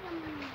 from